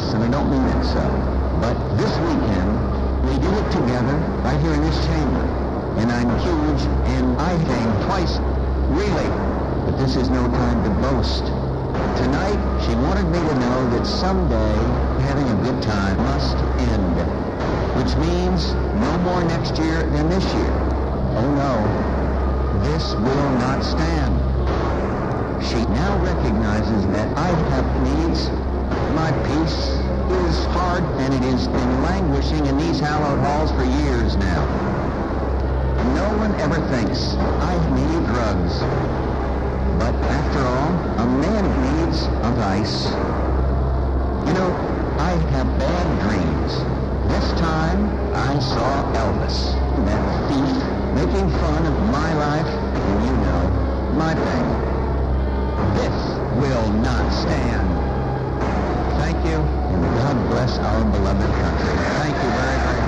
seem and I don't mean it so. But this weekend, we did it together right here in this chamber. And I'm huge, and I came twice, really. But this is no time to boast. Tonight, she wanted me to know that someday having a good time must end, which means no more next year than this year. Oh no, this will not stand. She now recognizes that I have needs. My peace is hard, and it has been languishing in these hallowed halls for years now. No one ever thinks I need drugs. But after all, a man needs a vice. You know, I have bad dreams. This time, I saw Elvis, that thief, making fun of my life, and you know, my thing. This will not stand. Thank you, and God bless our beloved country. Thank you very, much.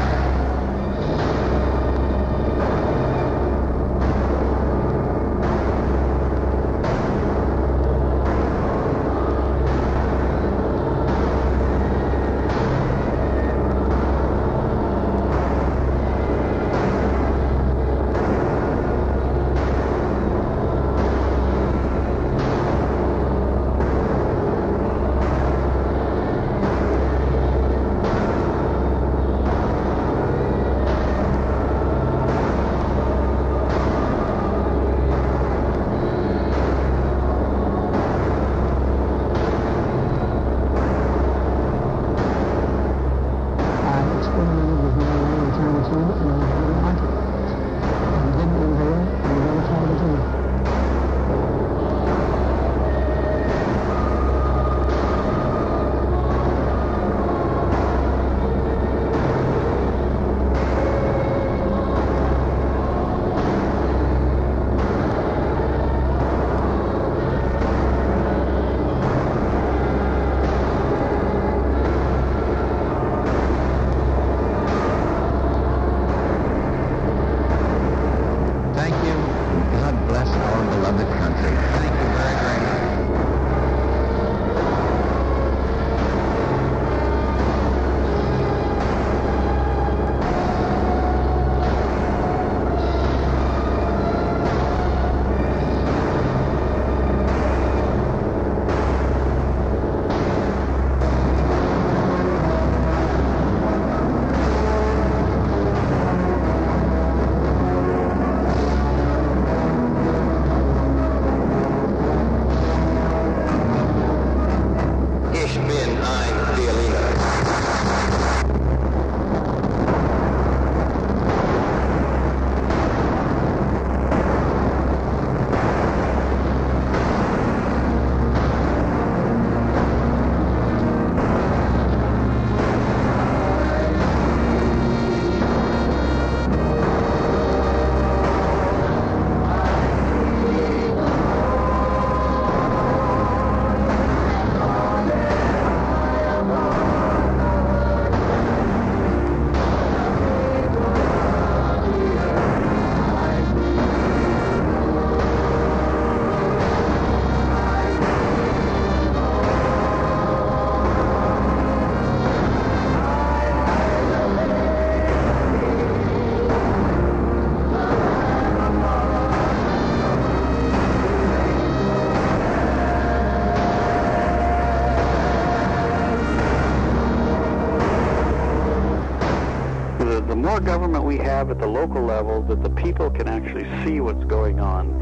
We have at the local level that the people can actually see what's going on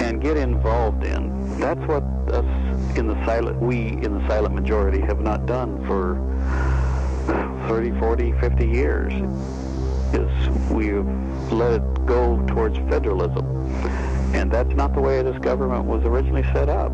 and get involved in. That's what us in the silent, we in the silent majority have not done for 30, 40, 50 years. Is we've let it go towards federalism. And that's not the way this government was originally set up.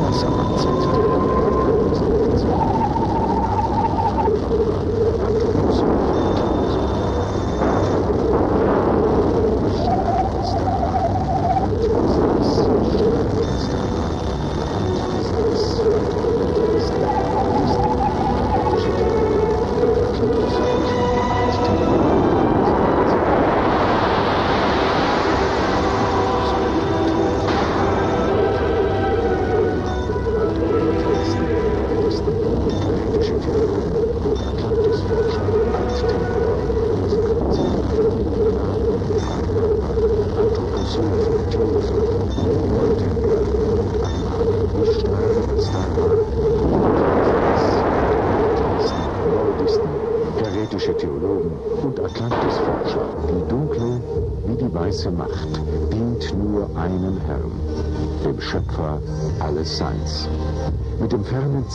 myself.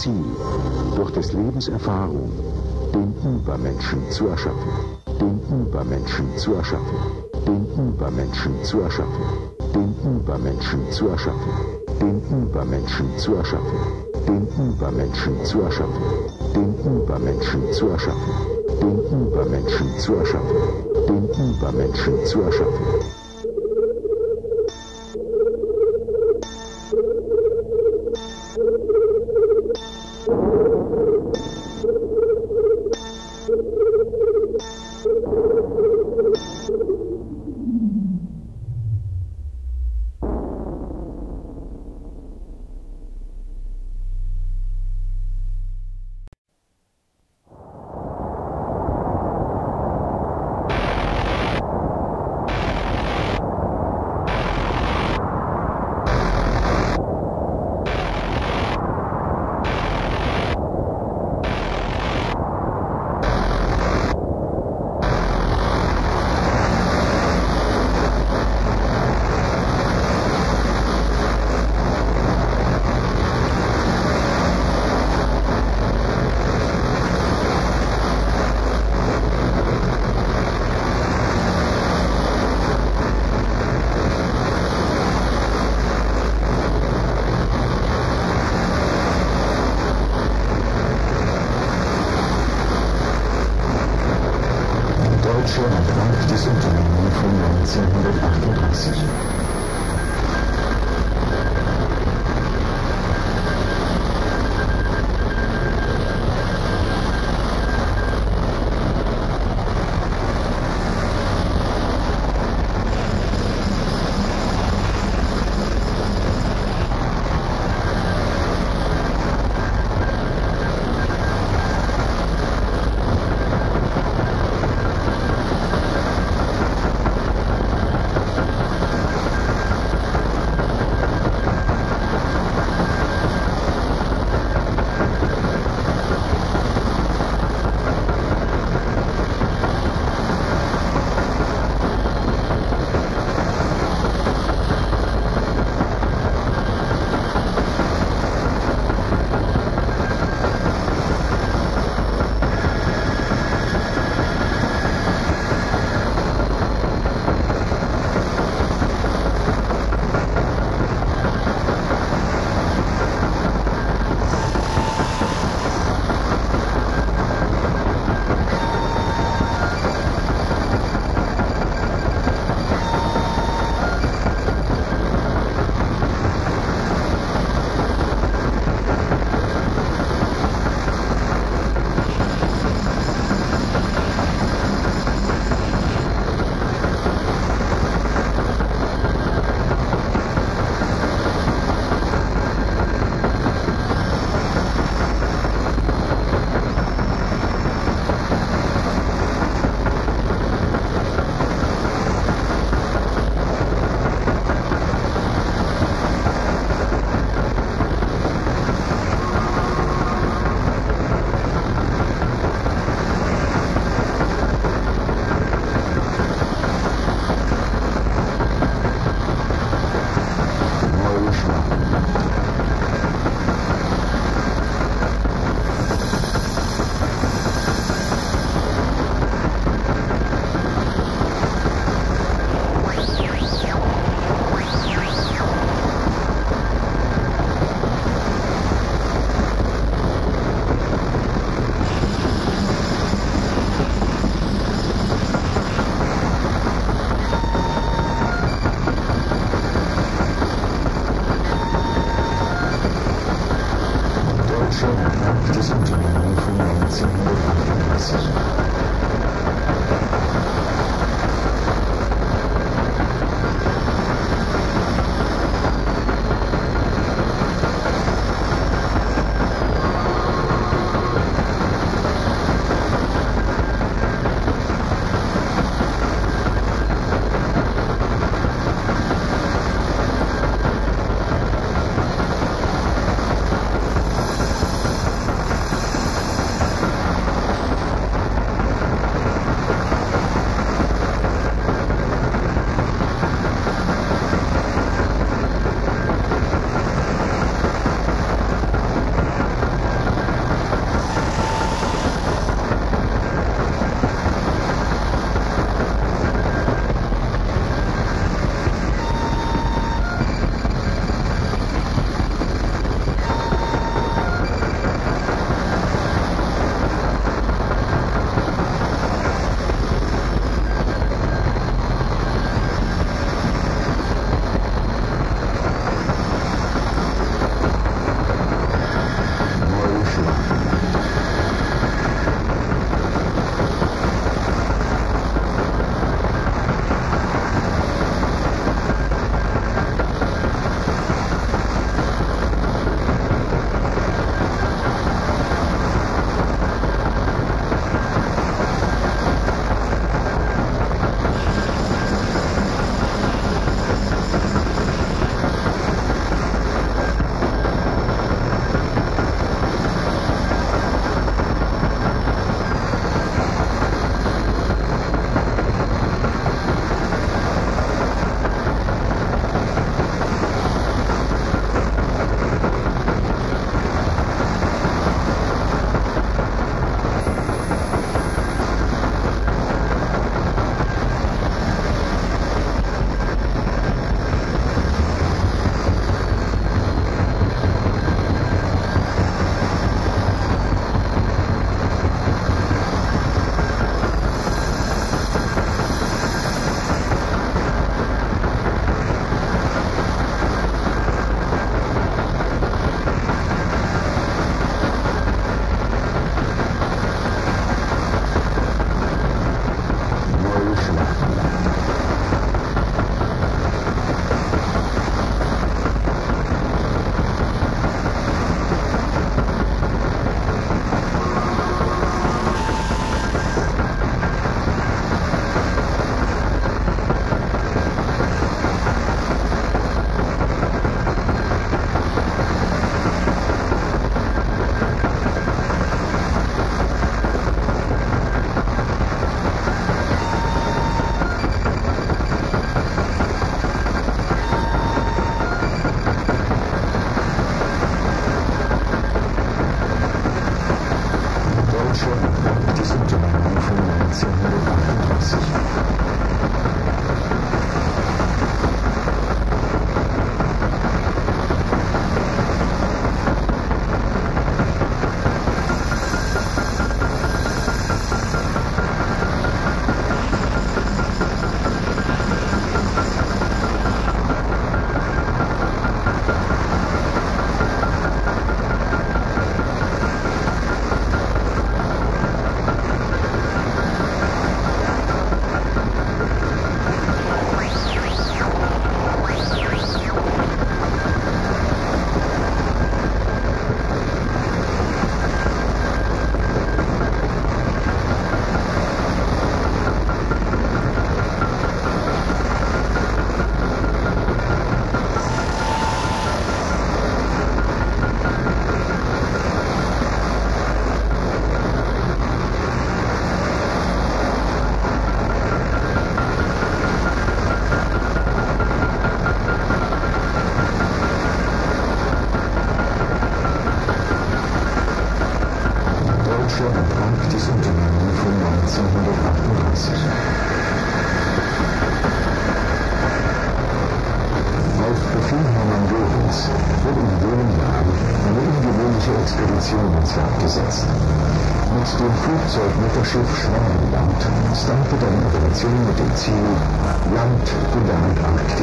Ziel, durch des Lebens Erfahrung, den Übermenschen zu erschaffen. Den Übermenschen zu erschaffen. Den Übermenschen zu erschaffen. Den Übermenschen zu erschaffen. Den Übermenschen zu erschaffen. Den Übermenschen zu erschaffen. Den Übermenschen zu erschaffen. Den Übermenschen zu erschaffen. Den Übermenschen zu erschaffen. Just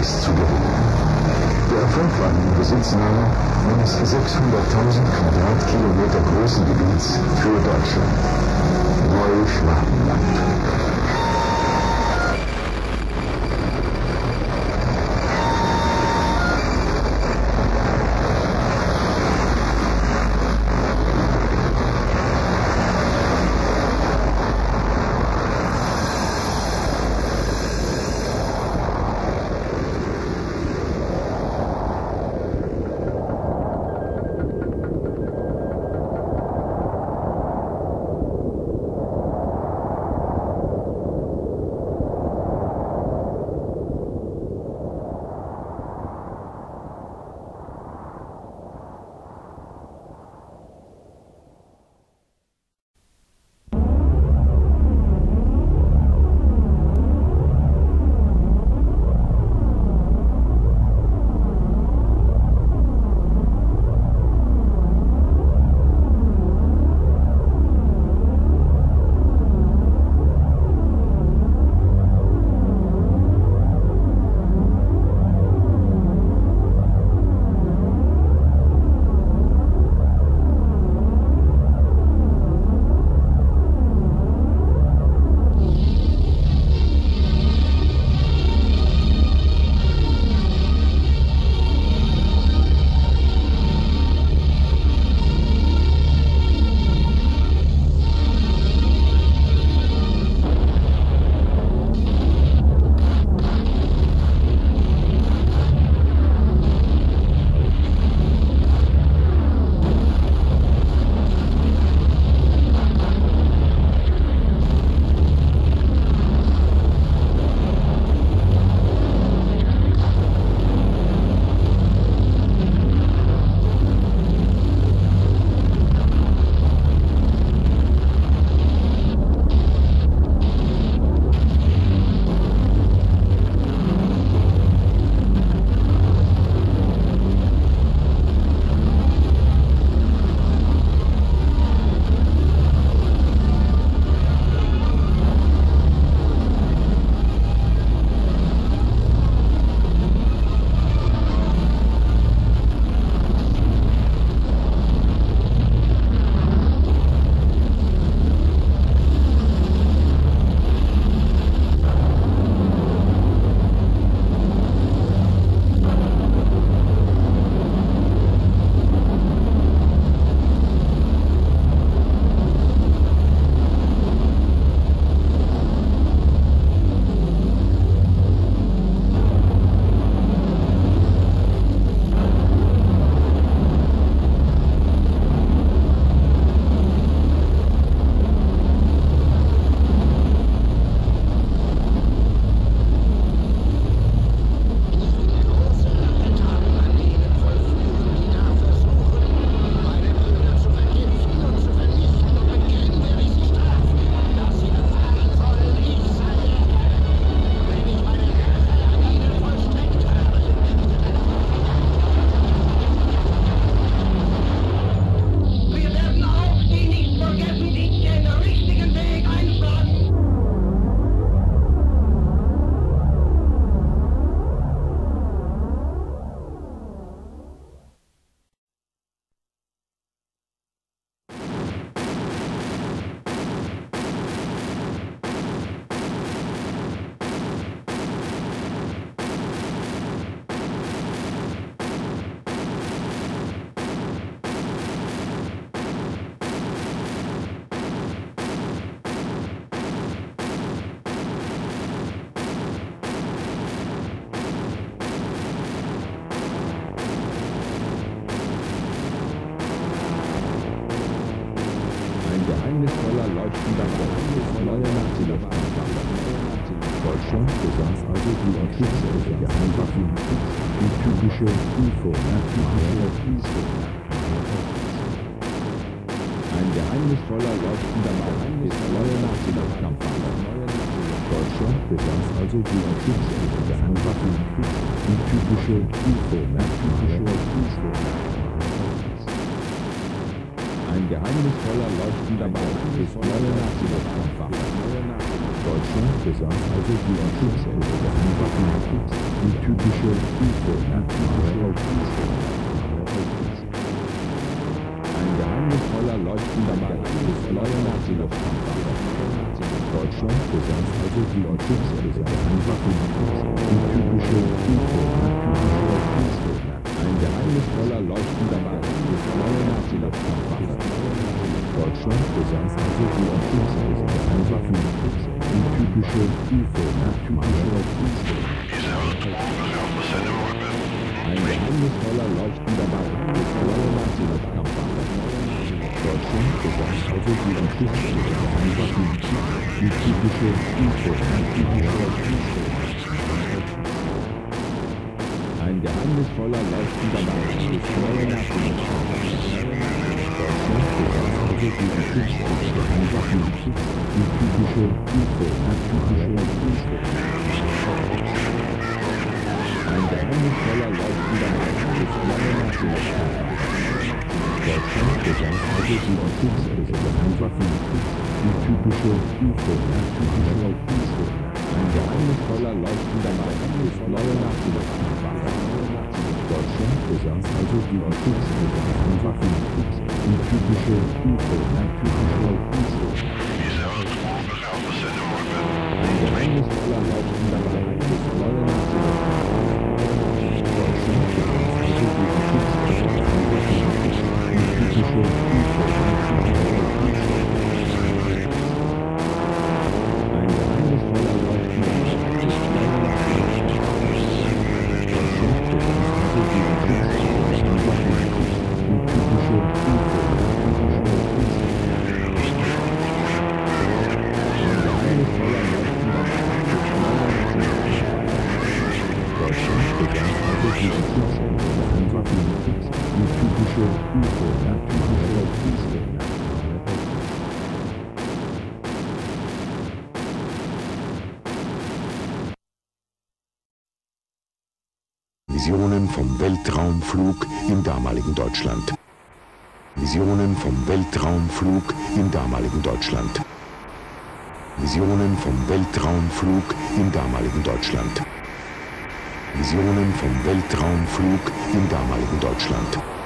ist zu gering. Der Besitznahme eines 600.000 Quadratkilometer großen Gebiets für Deutschland, Neuschwabenland, typische. Ein geheimnisvoller leuchtender Ball ist neue Nazi-Luftkampfwaffe. Deutschland besaß also die kriegsfähige Geheimwaffen, die typische UFO-Merkmale. Ein geheimnisvoller leuchtender Ball ist neue besaß typische. Ein geheimnisvoller leuchtender Ball ist. Deutschland besaß also die kriegsfähige Geheimwaffen, die typische UFO-Merkmale. Ein geheimnisvoller leuchtender Ball ist neue Nazi-Luftkampfwaffe. Deutschland besaß also die kriegsfähige Geheimwaffen, die Is out orbit, Alpha Centauri. Visionen vom Weltraumflug im damaligen Deutschland. Visionen vom Weltraumflug im damaligen Deutschland. Visionen vom Weltraumflug im damaligen Deutschland. Visionen vom Weltraumflug im damaligen Deutschland.